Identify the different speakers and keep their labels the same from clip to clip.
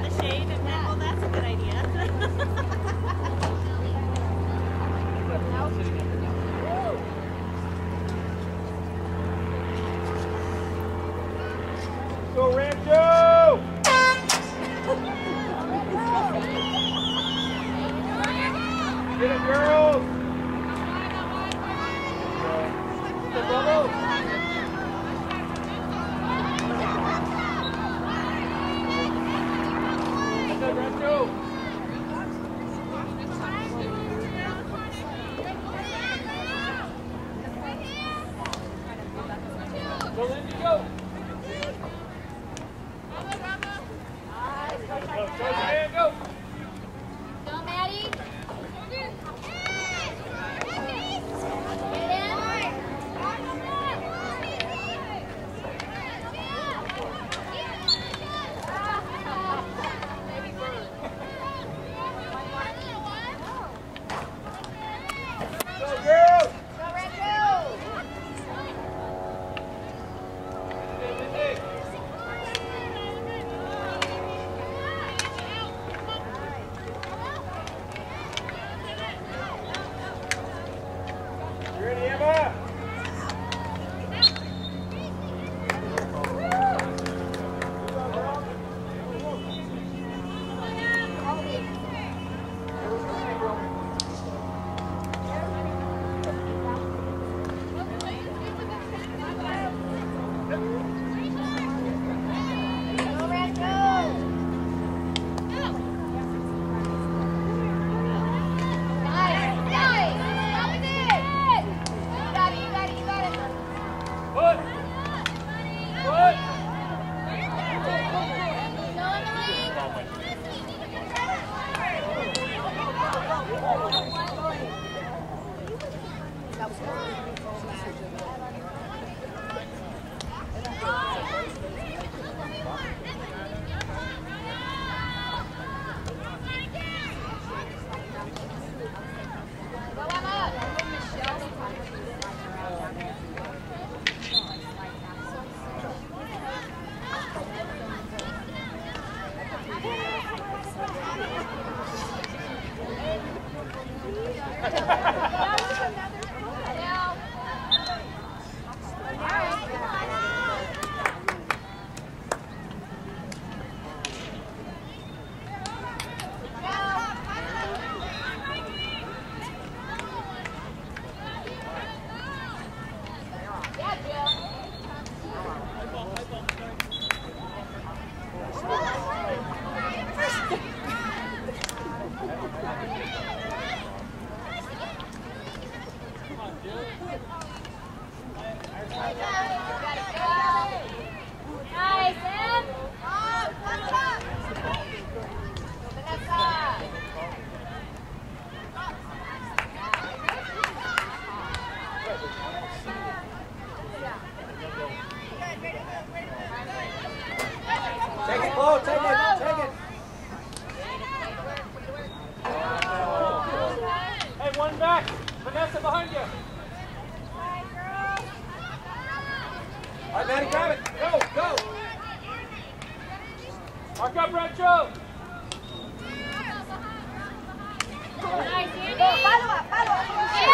Speaker 1: the shade and well, that's a good idea.
Speaker 2: Vanessa behind you. All right, Maddie, grab it. Go, go. Mark up, Rancho.
Speaker 3: Nice, Andy.
Speaker 1: She's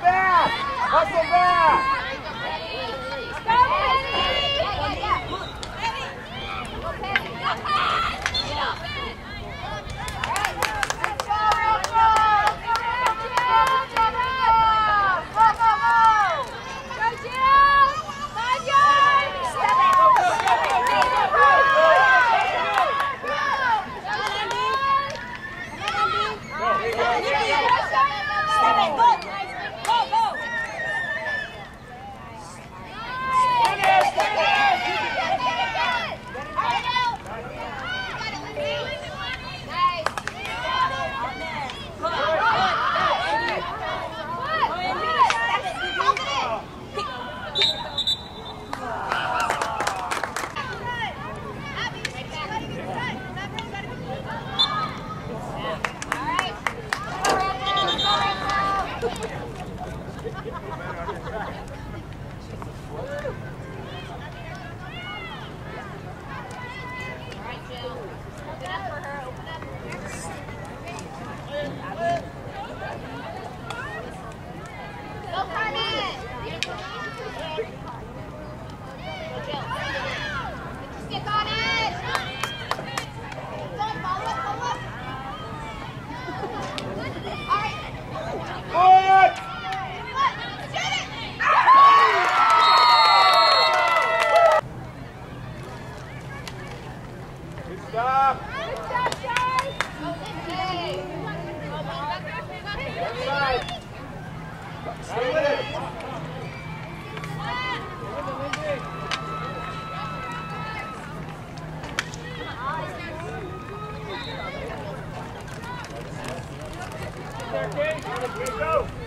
Speaker 2: Vai, Silver! Ó, Silver!
Speaker 3: Go.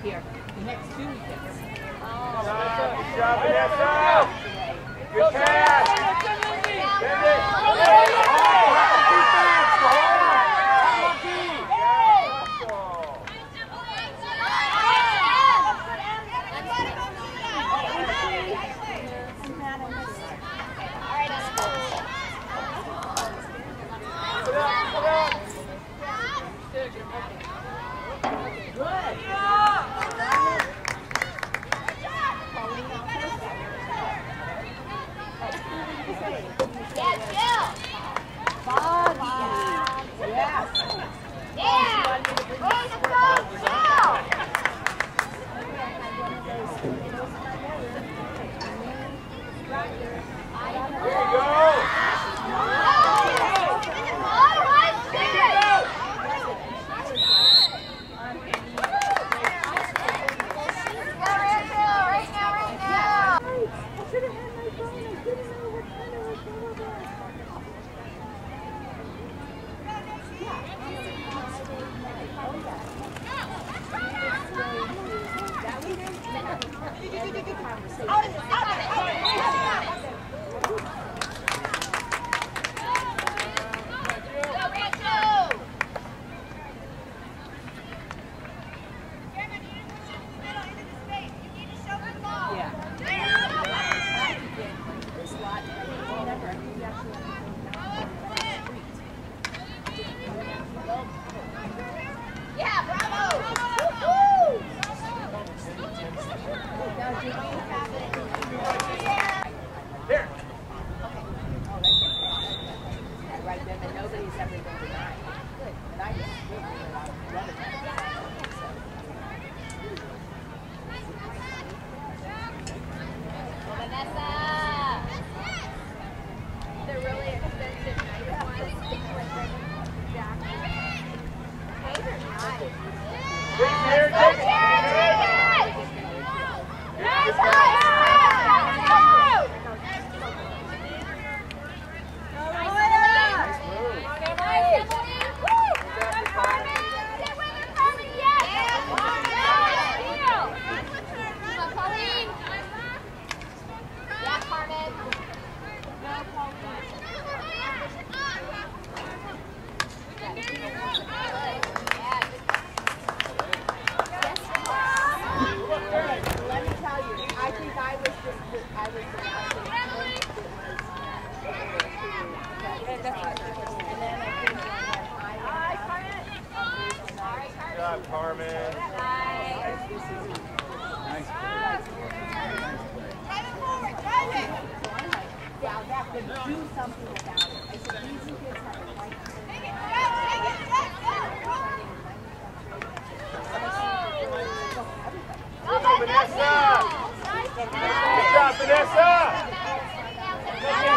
Speaker 2: up
Speaker 4: here. The next two weekends.
Speaker 2: Good job, it. Good pass.
Speaker 4: Send it.
Speaker 3: Vanessa!
Speaker 2: Good job, Vanessa!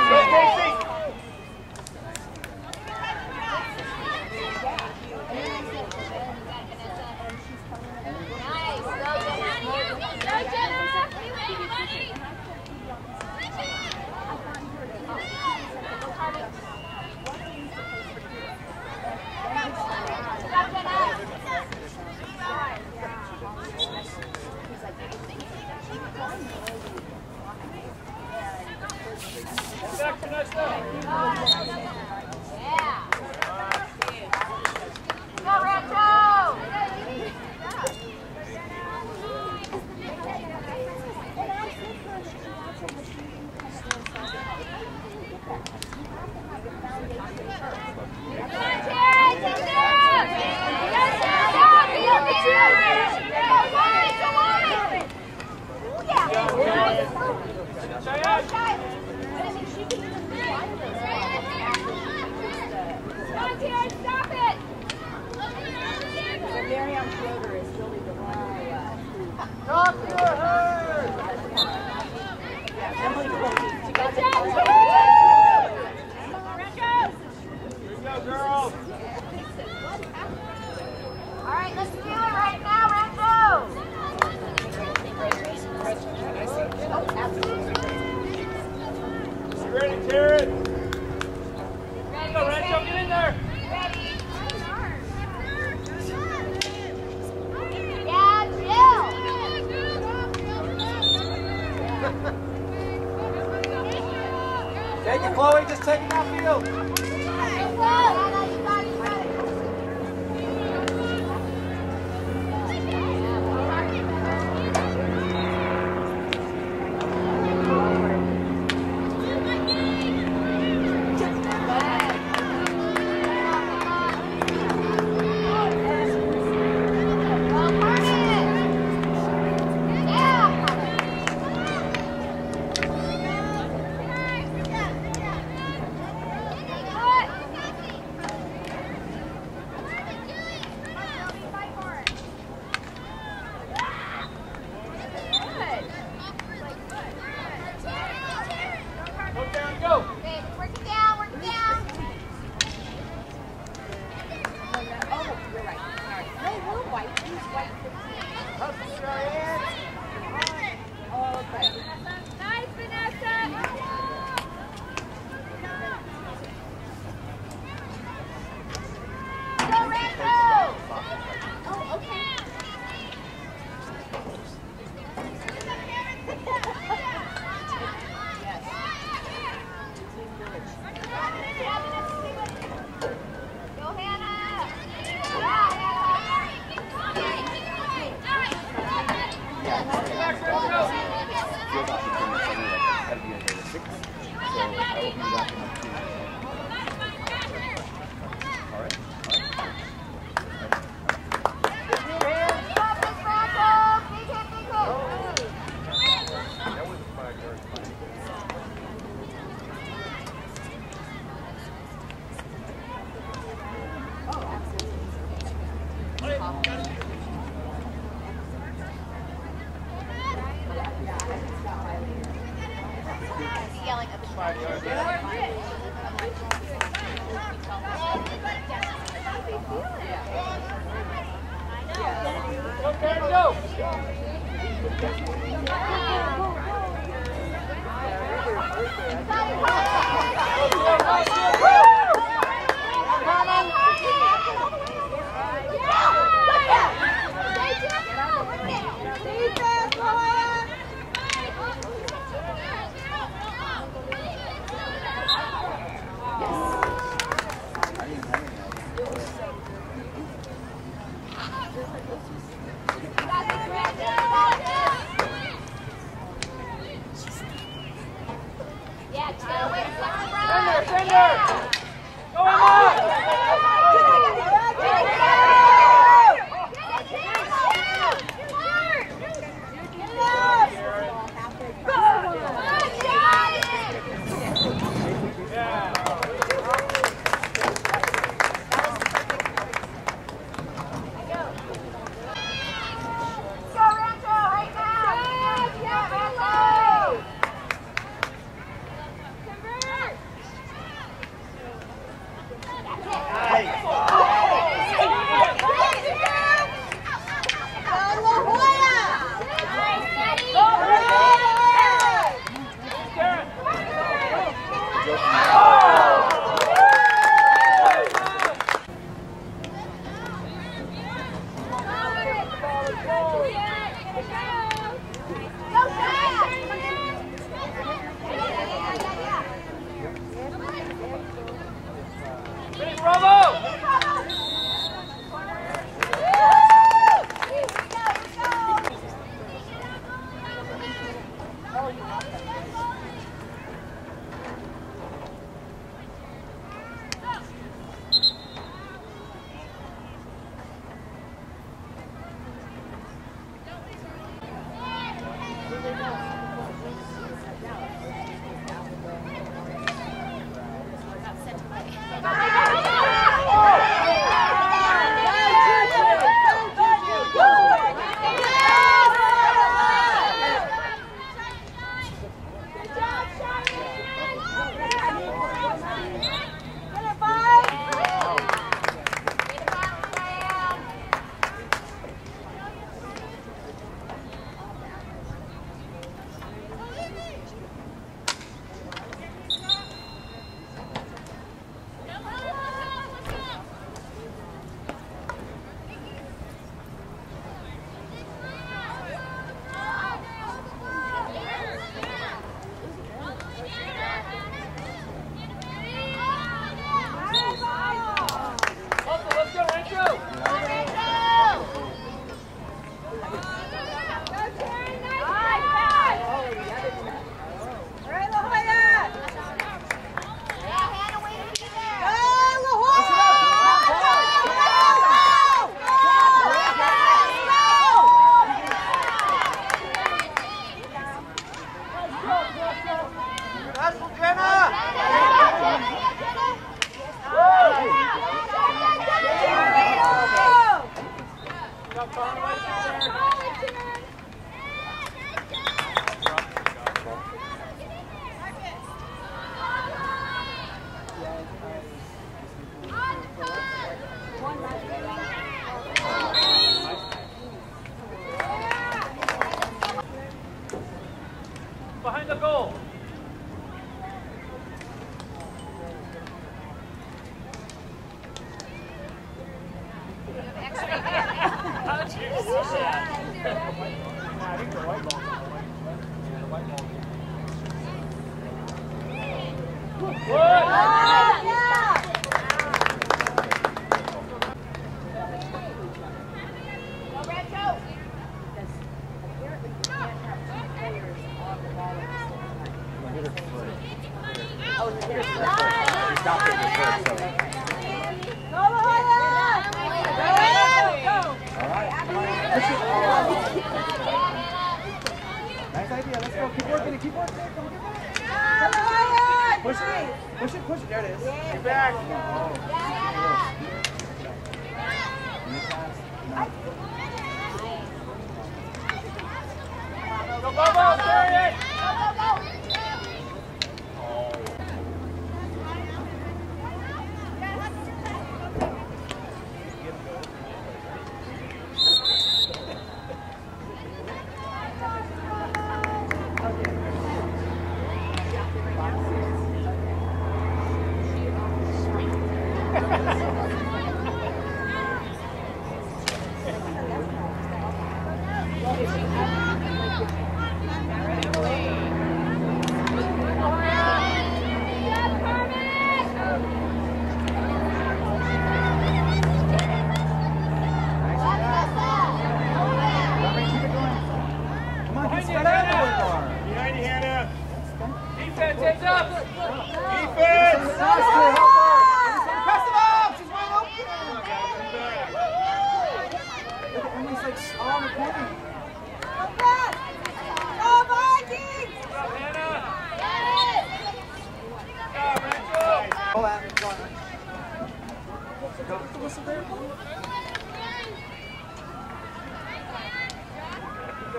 Speaker 2: Go, Casey!
Speaker 3: International!
Speaker 4: Take it, Chloe. Just take it downfield.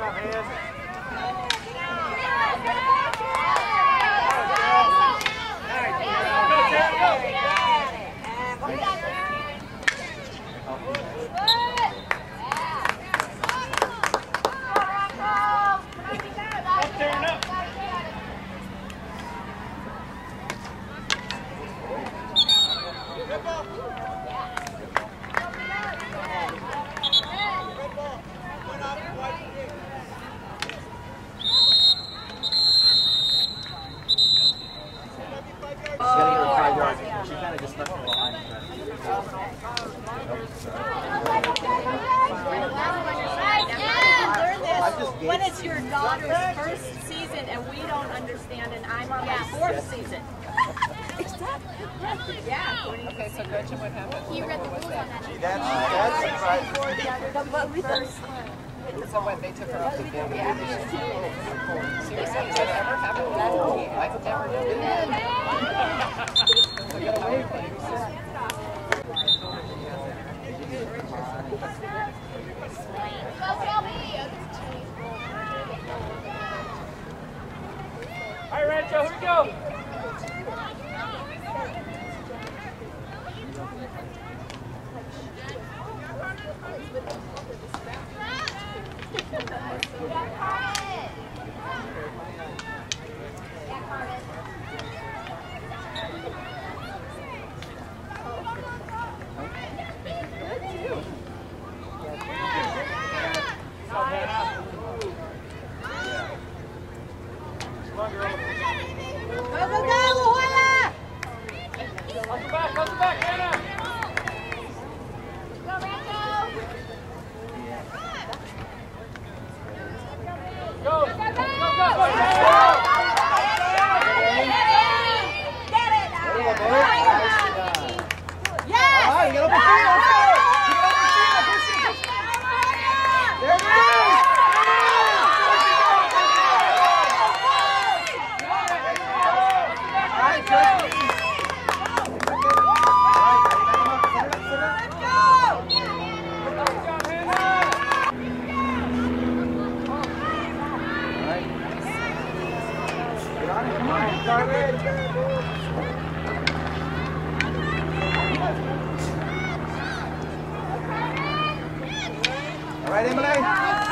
Speaker 2: up,
Speaker 4: man. Yeah.
Speaker 5: Okay, so Gretchen, what happened?
Speaker 6: He read the rules on that.
Speaker 7: Gee, that's, that's surprising.
Speaker 5: The first so what, they took her off the field? Yeah. Seriously, has that ever happened? Oh, I've never done that. Look at.
Speaker 2: All right, Rancho, here we go. 哥哥，我回来。
Speaker 7: All right,
Speaker 2: Emily. Come